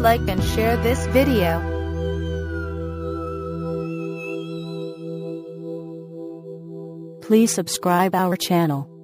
like and share this video. Please subscribe our channel.